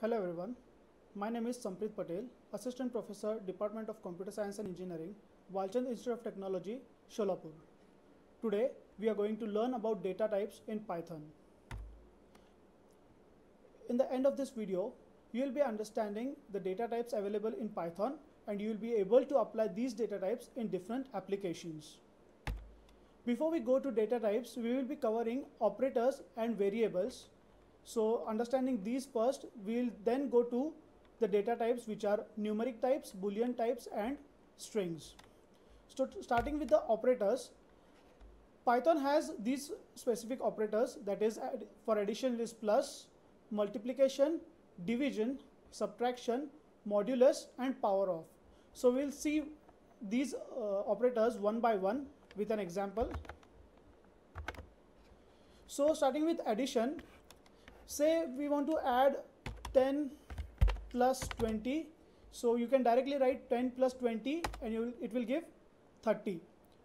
Hello everyone, my name is Samprit Patel, Assistant Professor, Department of Computer Science and Engineering, Walchand Institute of Technology, Sholapur. Today we are going to learn about data types in Python. In the end of this video, you will be understanding the data types available in Python and you will be able to apply these data types in different applications. Before we go to data types, we will be covering operators and variables so understanding these first, we'll then go to the data types which are numeric types, boolean types and strings. So starting with the operators, Python has these specific operators that is add, for addition is plus, multiplication, division, subtraction, modulus and power of. So we'll see these uh, operators one by one with an example. So starting with addition, say we want to add 10 plus 20 so you can directly write 10 plus 20 and will, it will give 30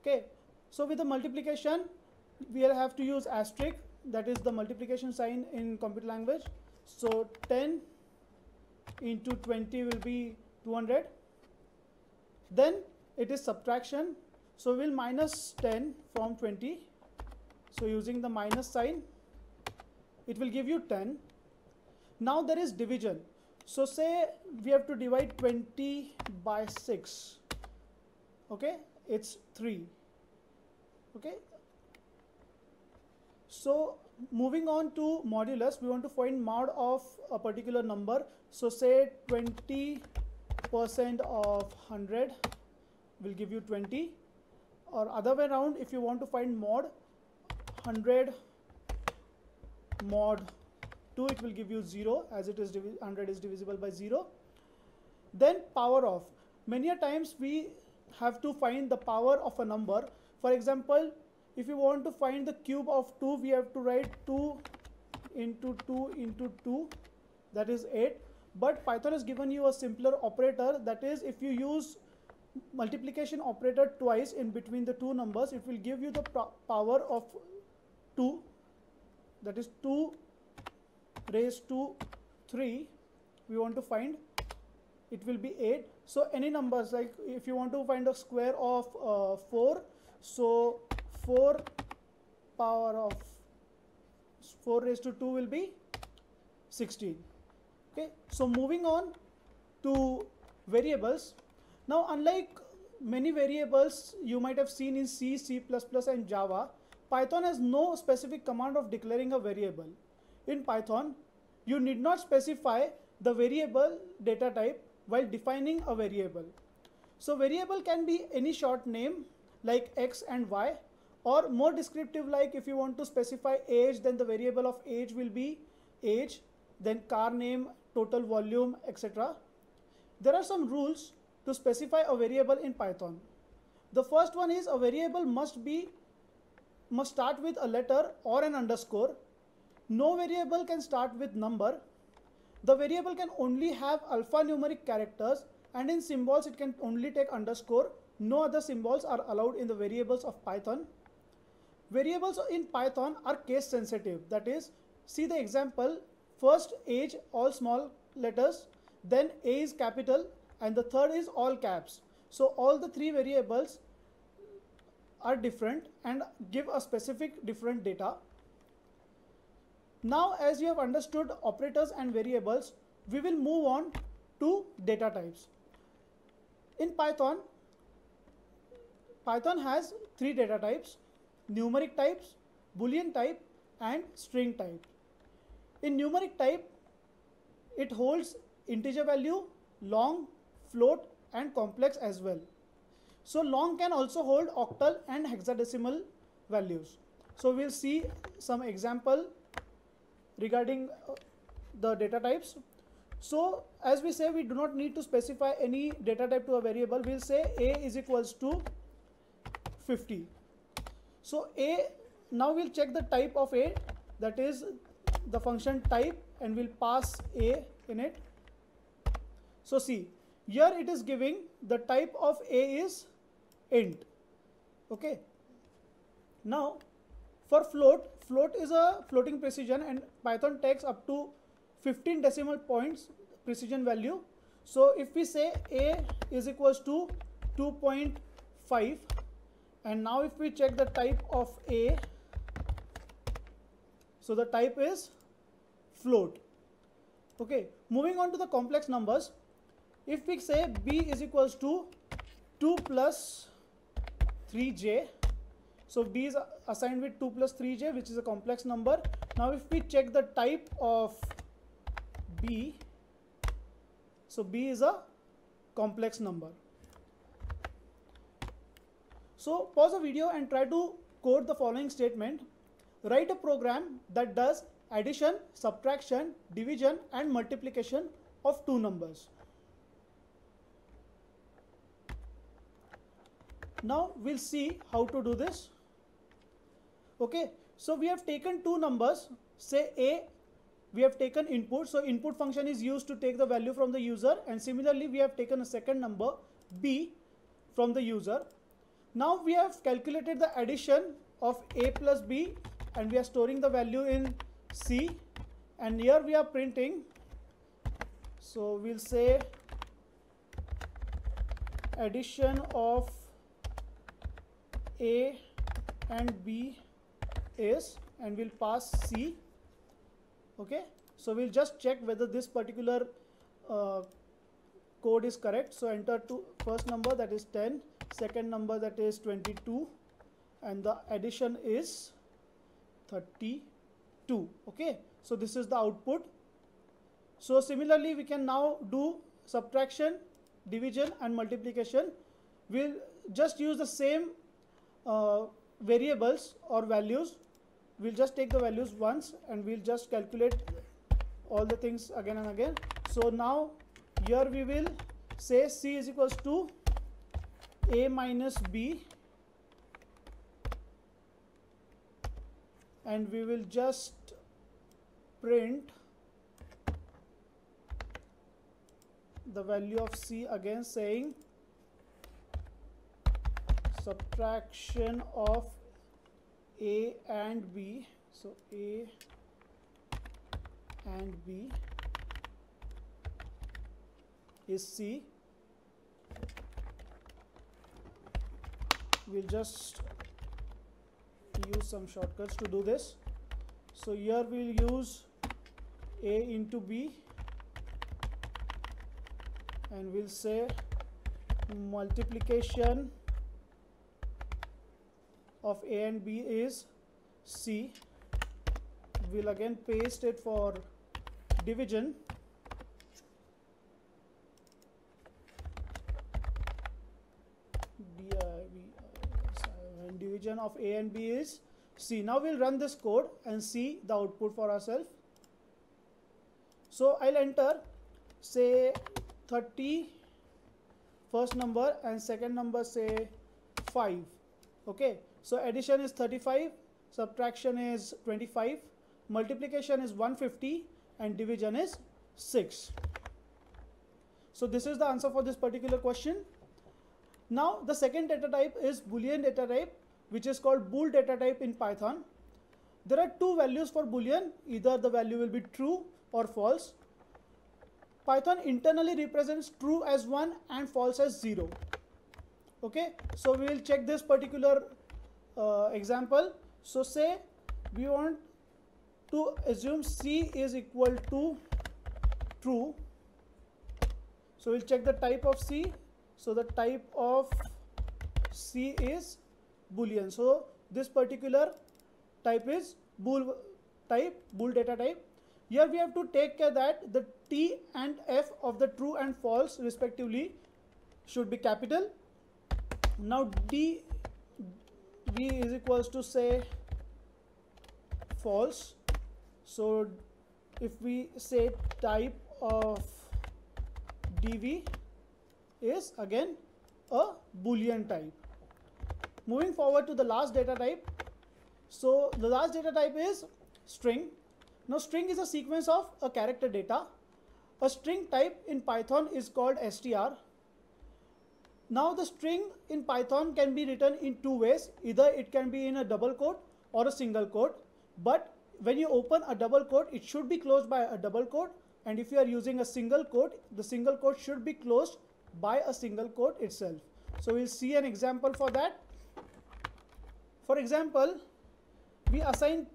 okay? So with the multiplication we will have to use asterisk that is the multiplication sign in computer language. So 10 into 20 will be 200 then it is subtraction so we'll minus 10 from 20 so using the minus sign it will give you 10 now there is division. So say we have to divide 20 by 6 okay? It's 3 okay? So moving on to modulus we want to find mod of a particular number. So say 20 percent of 100 will give you 20 or other way around if you want to find mod 100 mod 2 it will give you 0 as it is 100 is divisible by 0 then power of. Many a times we have to find the power of a number. For example if you want to find the cube of 2 we have to write 2 into 2 into 2 that is 8 but python has given you a simpler operator that is if you use multiplication operator twice in between the two numbers it will give you the power of 2 that is 2 raised to 3 we want to find it will be 8 so any numbers like if you want to find a square of uh, 4 so 4 power of 4 raised to 2 will be 16 okay so moving on to variables. Now unlike many variables you might have seen in C, C++ and Java Python has no specific command of declaring a variable. In Python, you need not specify the variable data type while defining a variable. So variable can be any short name like x and y or more descriptive like if you want to specify age then the variable of age will be age then car name total volume etc. There are some rules to specify a variable in Python. The first one is a variable must be must start with a letter or an underscore. No variable can start with number. The variable can only have alphanumeric characters and in symbols it can only take underscore. No other symbols are allowed in the variables of Python. Variables in Python are case sensitive. That is, see the example, first age all small letters, then A is capital and the third is all caps. So all the three variables are different and give a specific different data. Now as you have understood operators and variables, we will move on to data types. In Python, Python has three data types, numeric types, boolean type and string type. In numeric type, it holds integer value, long, float and complex as well. So long can also hold octal and hexadecimal values. So we'll see some example regarding uh, the data types. So as we say, we do not need to specify any data type to a variable. We'll say a is equals to 50. So a, now we'll check the type of a, that is the function type and we'll pass a in it. So see, here it is giving the type of a is int okay now for float float is a floating precision and python takes up to 15 decimal points precision value. So if we say A is equals to 2.5 and now if we check the type of A, so the type is float. Okay, moving on to the complex numbers. If we say B is equals to 2 plus 3j, so B is assigned with 2 plus 3j which is a complex number. Now if we check the type of B, so B is a complex number. So pause the video and try to code the following statement. Write a program that does addition, subtraction, division and multiplication of two numbers. Now we'll see how to do this. Okay, so we have taken two numbers, say A, we have taken input. So input function is used to take the value from the user and similarly we have taken a second number B from the user. Now we have calculated the addition of A plus B and we are storing the value in C and here we are printing so we'll say addition of A and B is and we'll pass C. Okay? So we'll just check whether this particular uh, code is correct. So enter to first number that is 10 second number that is 22 and the addition is 32 okay? So this is the output. So similarly we can now do subtraction division and multiplication. We'll just use the same uh, variables or values. We'll just take the values once and we'll just calculate all the things again and again. So now here we will say c is equals to a minus b. And we will just print the value of C again saying subtraction of A and B. So A and B is C. We'll just use some shortcuts to do this. So here we'll use a into b and we'll say multiplication of a and b is c. We'll again paste it for division. Uh, division of A and B is C. Now we'll run this code and see the output for ourselves. So I'll enter say 30 first number and second number say 5 okay so addition is 35 subtraction is 25 multiplication is 150 and division is 6 so this is the answer for this particular question now the second data type is boolean data type which is called bool data type in Python. There are two values for boolean, either the value will be true or false. Python internally represents true as 1 and false as 0. Okay, so we will check this particular uh, example. So say we want to assume C is equal to true. So we'll check the type of C. So the type of C is boolean so this particular type is bool type bool data type here we have to take care that the t and f of the true and false respectively should be capital now d v is equals to say false so if we say type of dv is again a boolean type Moving forward to the last data type. So the last data type is string. Now string is a sequence of a character data. A string type in Python is called str. Now the string in Python can be written in two ways. Either it can be in a double quote or a single quote. But when you open a double quote, it should be closed by a double quote. And if you are using a single quote, the single quote should be closed by a single quote itself. So we'll see an example for that. For example, we assign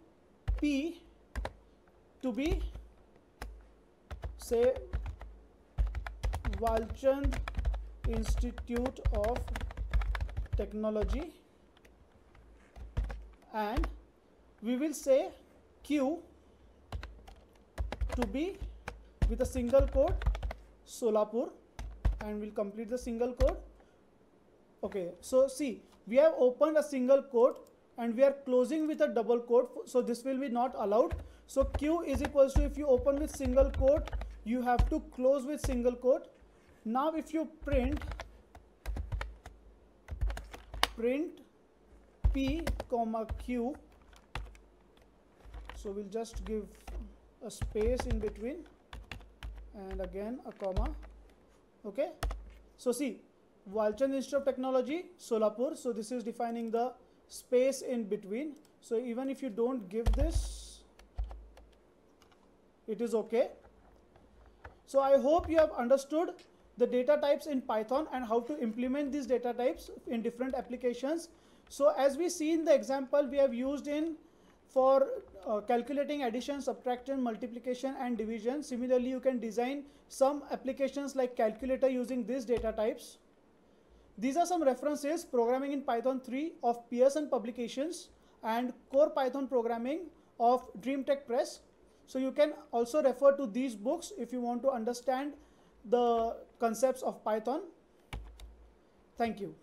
P to be say Walchand Institute of Technology and we will say Q to be with a single quote Solapur and we'll complete the single quote okay so see we have opened a single quote and we are closing with a double quote so this will be not allowed. So q is equals to if you open with single quote you have to close with single quote now if you print print p comma q so we'll just give a space in between and again a comma okay? So see Walchand Institute of Technology Solapur so this is defining the space in between. So even if you don't give this it is okay. So I hope you have understood the data types in Python and how to implement these data types in different applications so as we see in the example we have used in for uh, calculating addition, subtraction, multiplication and division. Similarly, you can design some applications like calculator using these data types. These are some references, programming in Python 3 of Pearson publications and core Python programming of DreamTech Press. So you can also refer to these books if you want to understand the concepts of Python. Thank you.